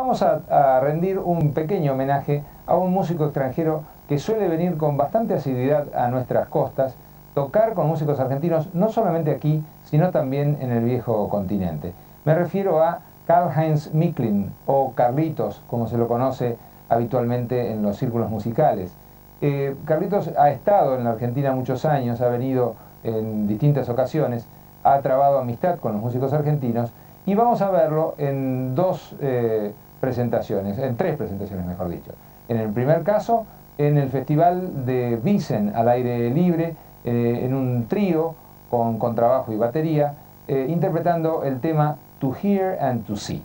Vamos a, rendir un pequeño homenaje a un músico extranjero que suele venir con bastante asiduidad a nuestras costas, tocar con músicos argentinos, no solamente aquí, sino también en el viejo continente. Me refiero a Karl-Heinz Micklin, o Carlitos, como se lo conoce habitualmente en los círculos musicales. Eh, Carlitos ha estado en la Argentina muchos años, ha venido en distintas ocasiones, ha trabado amistad con los músicos argentinos y vamos a verlo en dos eh, presentaciones, en tres presentaciones mejor dicho. En el primer caso, en el Festival de Wiesen al aire libre, eh, en un trío con contrabajo y batería, interpretando el tema To Hear and To See.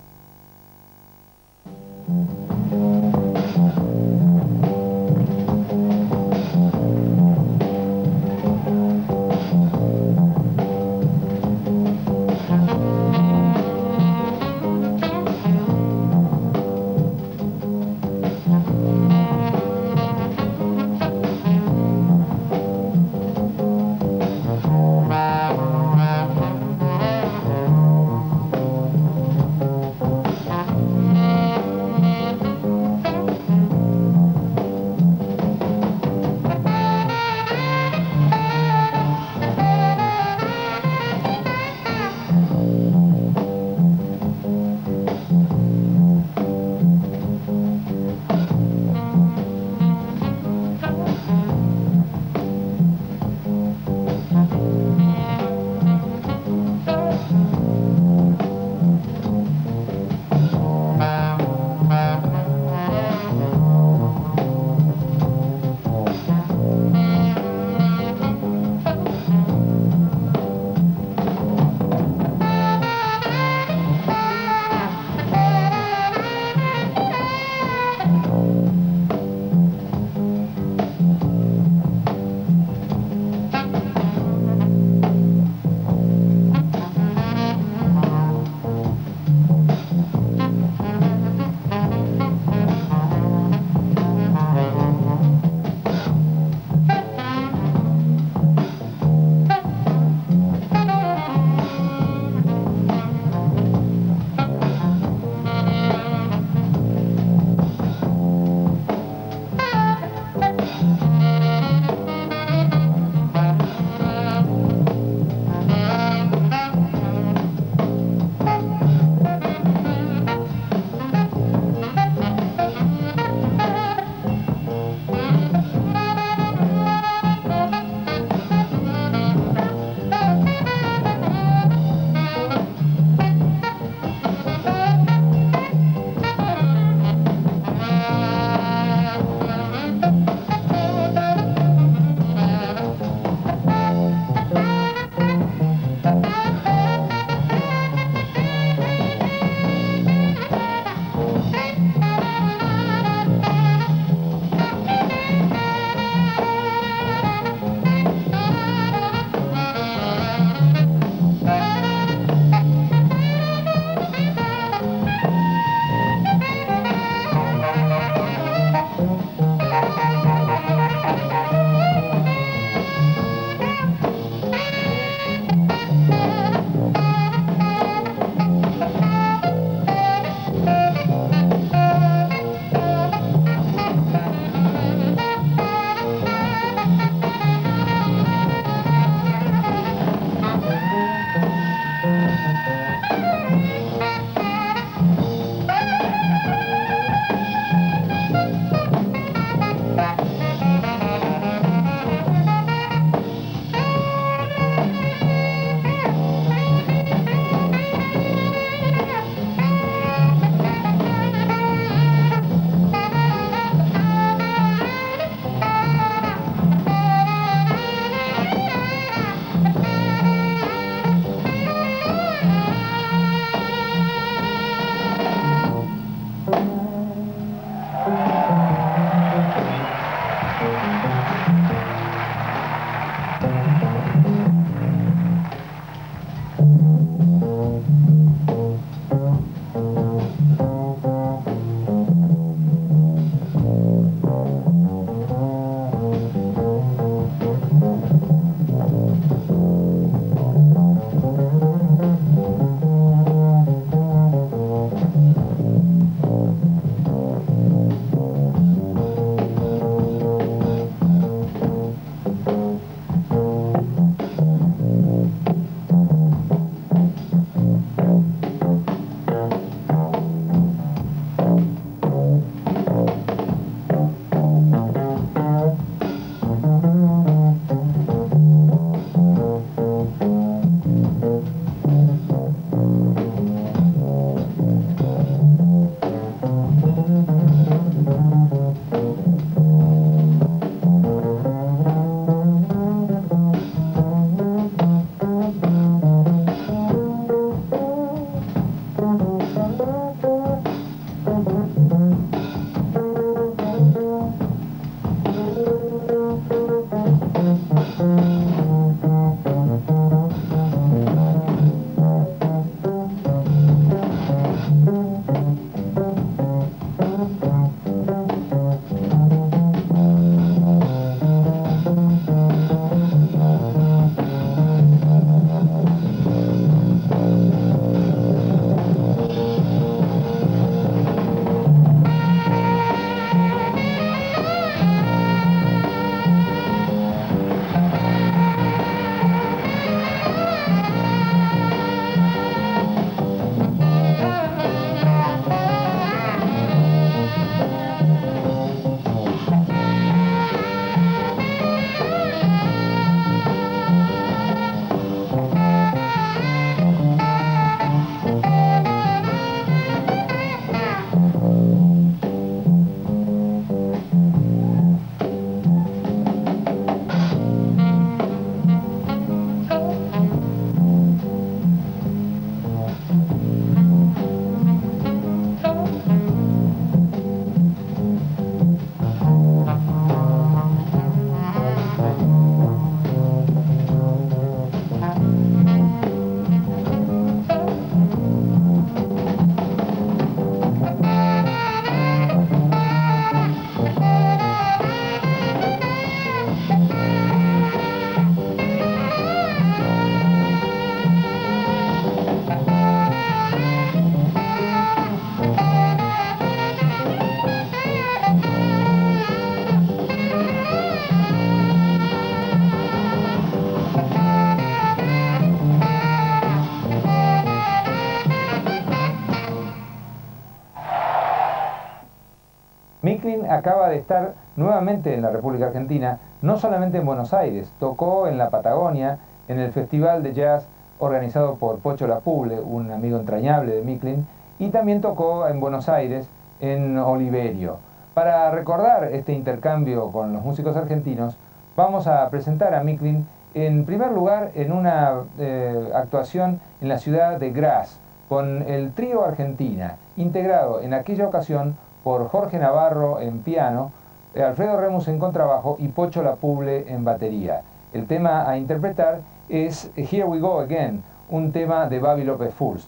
Micklin acaba de estar nuevamente en la República Argentina, no solamente en Buenos Aires, tocó en la Patagonia, en el Festival de Jazz organizado por Pocho Lapuble, un amigo entrañable de Micklin, y también tocó en Buenos Aires, en Oliverio. Para recordar este intercambio con los músicos argentinos, vamos a presentar a Micklin en primer lugar en una eh, actuación en la ciudad de Graz, con el trío Argentina, integrado en aquella ocasión por Jorge Navarro en piano, Alfredo Remus en contrabajo y Pocho Lapuble en batería. El tema a interpretar es Here We Go Again, un tema de Babi López Furst.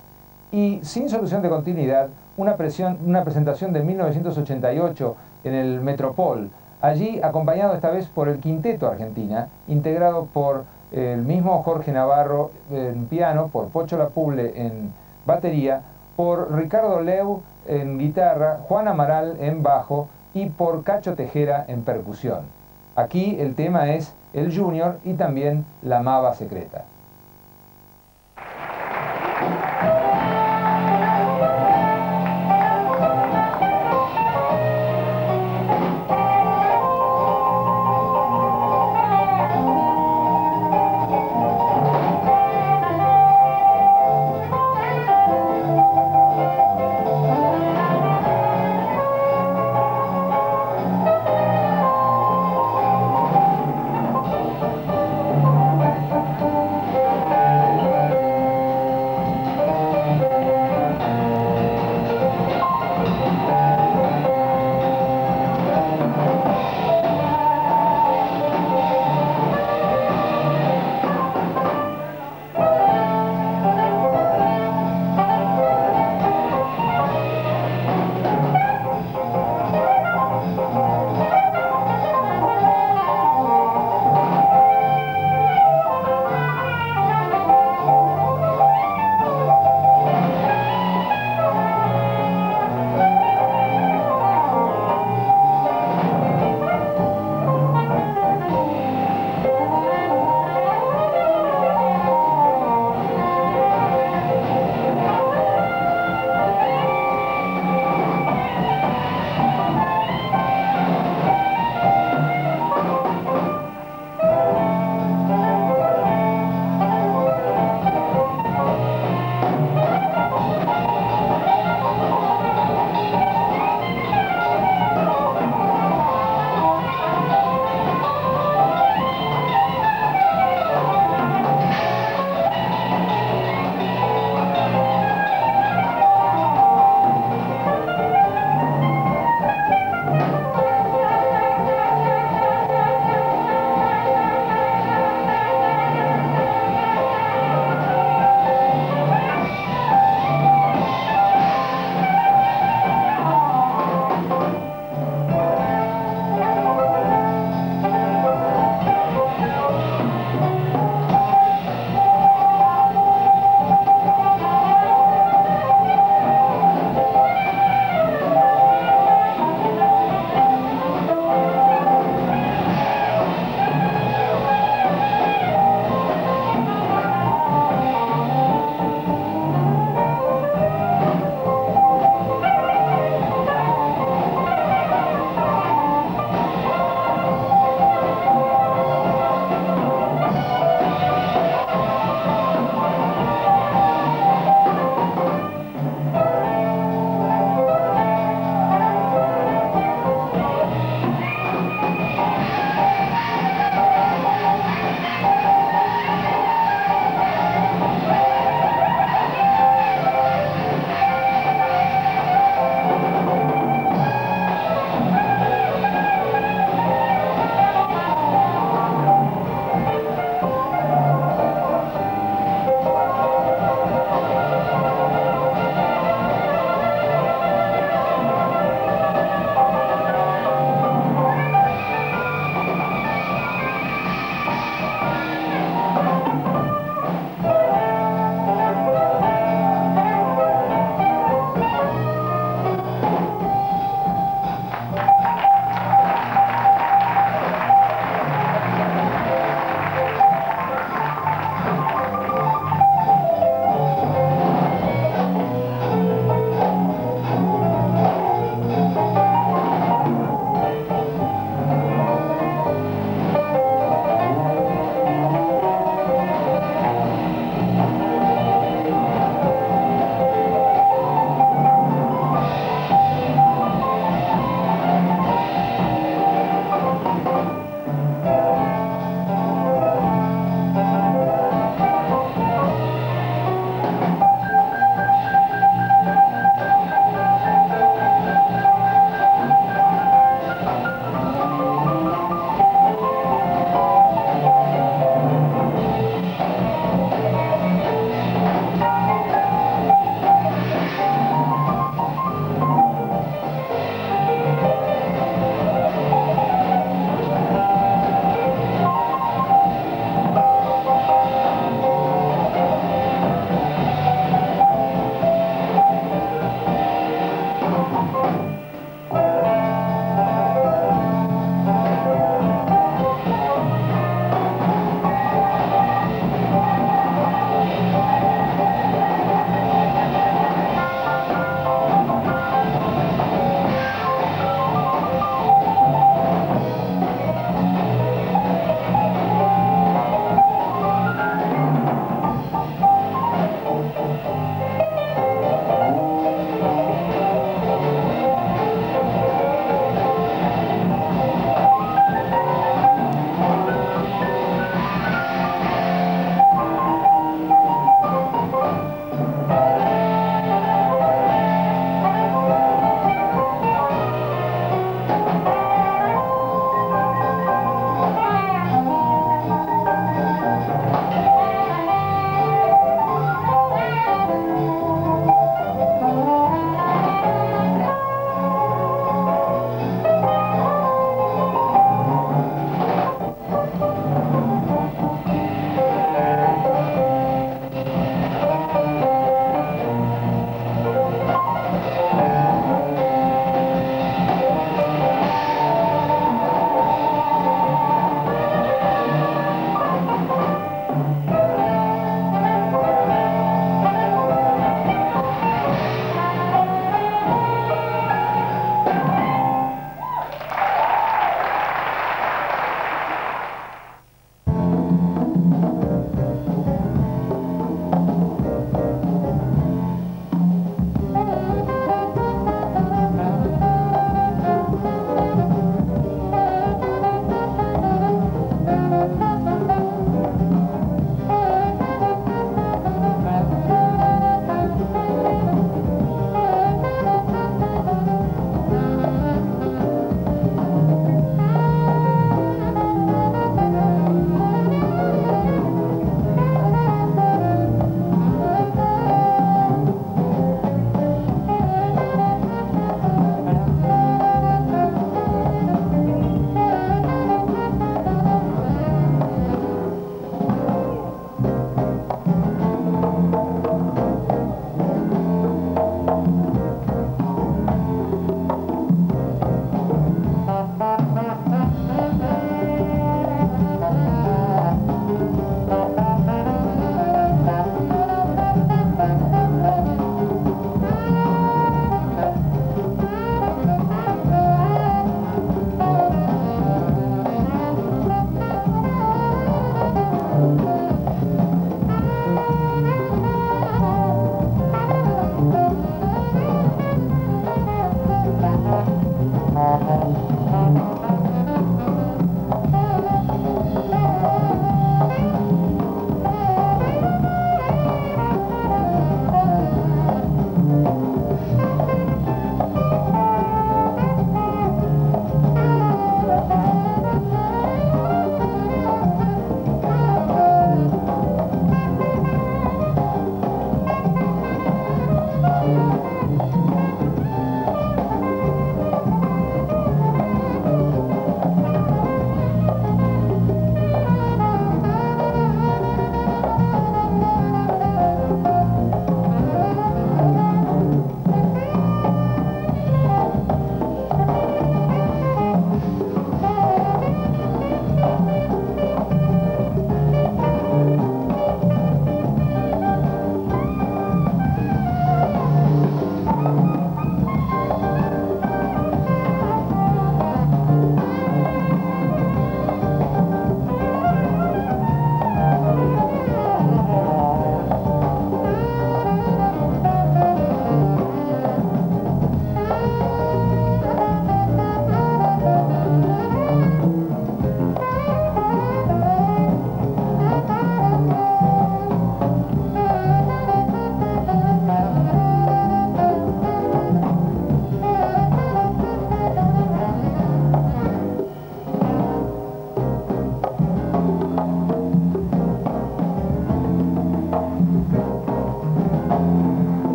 Y sin solución de continuidad, una, una presentación de 1988 en el Metropol, allí acompañado esta vez por el Quinteto Argentina, integrado por el mismo Jorge Navarro en piano, por Pocho Lapuble en batería, por Ricardo Leu en guitarra, Juan Amaral en bajo y por Cacho Tejera en percusión. Aquí el tema es el Junior y también la Mava Secreta.